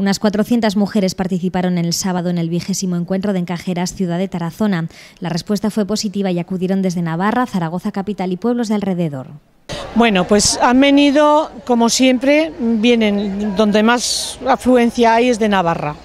Unas 400 mujeres participaron el sábado en el vigésimo encuentro de encajeras Ciudad de Tarazona. La respuesta fue positiva y acudieron desde Navarra, Zaragoza capital y pueblos de alrededor. Bueno, pues han venido, como siempre, vienen donde más afluencia hay es de Navarra,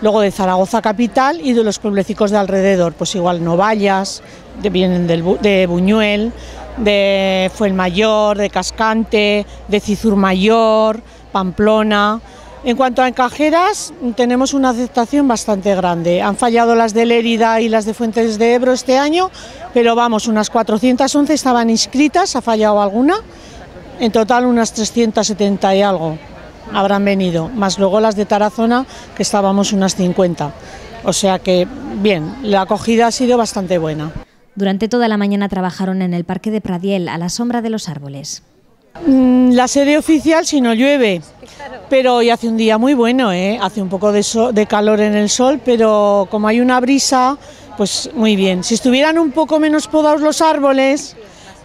luego de Zaragoza capital y de los pueblecicos de alrededor, pues igual Novallas, vienen de Buñuel, de Fuenmayor, de Cascante, de Cizur Mayor, Pamplona. En cuanto a encajeras, tenemos una aceptación bastante grande. Han fallado las de Lérida y las de Fuentes de Ebro este año, pero vamos, unas 411 estaban inscritas, ha fallado alguna. En total unas 370 y algo habrán venido, más luego las de Tarazona, que estábamos unas 50. O sea que, bien, la acogida ha sido bastante buena. Durante toda la mañana trabajaron en el Parque de Pradiel, a la sombra de los árboles. Mm, la sede oficial si no llueve, pero hoy hace un día muy bueno, ¿eh? hace un poco de, calor en el sol, pero como hay una brisa, pues muy bien. Si estuvieran un poco menos podados los árboles,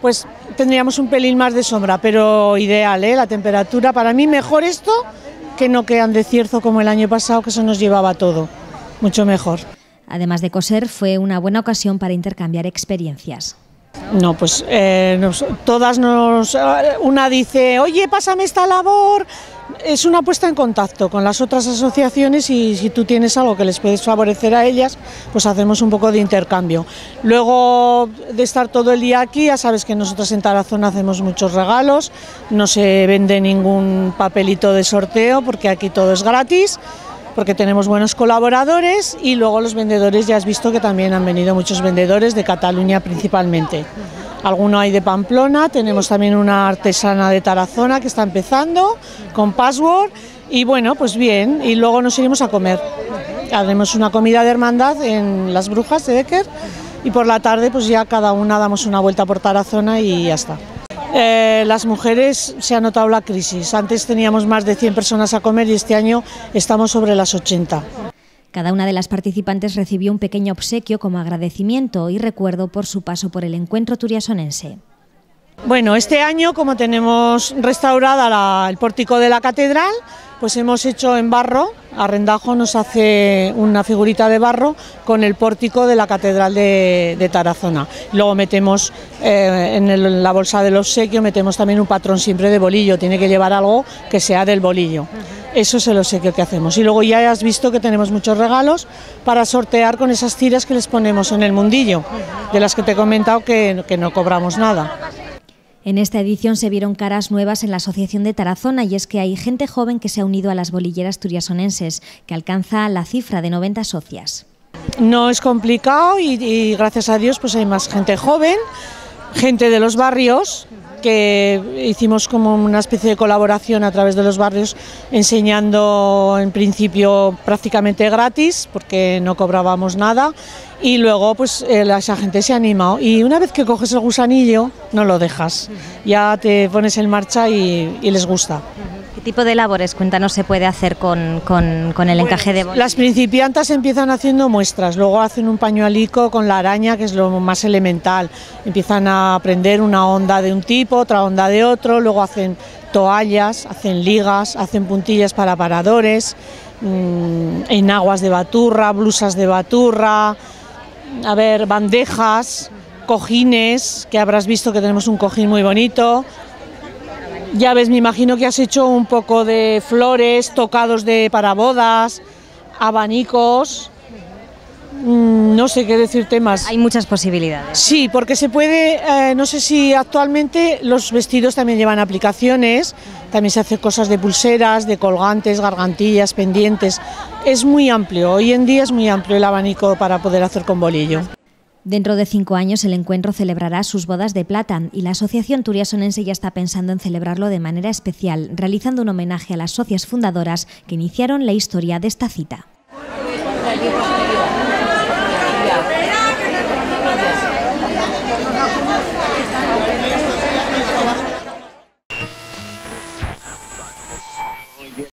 pues tendríamos un pelín más de sombra, pero ideal, ¿eh? la temperatura, para mí mejor esto que no quedan de cierzo como el año pasado, que eso nos llevaba todo, mucho mejor. Además de coser, fue una buena ocasión para intercambiar experiencias. No, pues eh, todas nos... Una dice, oye, pásame esta labor. Es una puesta en contacto con las otras asociaciones y si tú tienes algo que les puedes favorecer a ellas, pues hacemos un poco de intercambio. Luego de estar todo el día aquí, ya sabes que nosotros en Tarazona hacemos muchos regalos, no se vende ningún papelito de sorteo porque aquí todo es gratis porque tenemos buenos colaboradores y luego los vendedores ya has visto que también han venido muchos vendedores de Cataluña principalmente. Alguno hay de Pamplona, tenemos también una artesana de Tarazona que está empezando con Password y bueno, pues bien, y luego nos iremos a comer. Haremos una comida de hermandad en Las Brujas de Becker y por la tarde pues ya cada una damos una vuelta por Tarazona y ya está. Eh, las mujeres se ha notado la crisis. Antes teníamos más de 100 personas a comer y este año estamos sobre las 80. Cada una de las participantes recibió un pequeño obsequio como agradecimiento y recuerdo por su paso por el encuentro turiasonense. Bueno, este año, como tenemos restaurada el pórtico de la catedral, pues hemos hecho en barro, Arrendajo nos hace una figurita de barro con el pórtico de la catedral de, Tarazona. Luego metemos eh, en la bolsa del obsequio, metemos también un patrón siempre de bolillo, tiene que llevar algo que sea del bolillo. Eso es el obsequio que hacemos. Y luego ya has visto que tenemos muchos regalos para sortear con esas tiras que les ponemos en el mundillo, de las que te he comentado que no cobramos nada. En esta edición se vieron caras nuevas en la Asociación de Tarazona y es que hay gente joven que se ha unido a las bolilleras turiasonenses, que alcanza la cifra de 90 socias. No es complicado y, gracias a Dios pues hay más gente joven, gente de los barrios que hicimos como una especie de colaboración a través de los barrios enseñando en principio prácticamente gratis porque no cobrábamos nada. Y luego pues esa gente se ha animado y una vez que coges el gusanillo no lo dejas, ya te pones en marcha y, les gusta. ¿Qué tipo de labores, cuéntanos, se puede hacer con, con, el encaje de bolillo? Las principiantas empiezan haciendo muestras, luego hacen un pañuelico con la araña, que es lo más elemental. Empiezan a aprender una onda de un tipo, otra onda de otro, luego hacen toallas, hacen ligas, hacen puntillas para paradores, mmm, enaguas de baturra, blusas de baturra, a ver, bandejas, cojines, que habrás visto que tenemos un cojín muy bonito. Ya ves, me imagino que has hecho un poco de flores, tocados de para bodas, abanicos. Mm, no sé qué decirte más. Hay muchas posibilidades. Sí, porque se puede, eh, no sé si actualmente los vestidos también llevan aplicaciones, también se hacen cosas de pulseras, de colgantes, gargantillas, pendientes. Es muy amplio, hoy en día es muy amplio el abanico para poder hacer con bolillo. Dentro de cinco años el encuentro celebrará sus bodas de plata y la Asociación Turiasonense ya está pensando en celebrarlo de manera especial, realizando un homenaje a las socias fundadoras que iniciaron la historia de esta cita.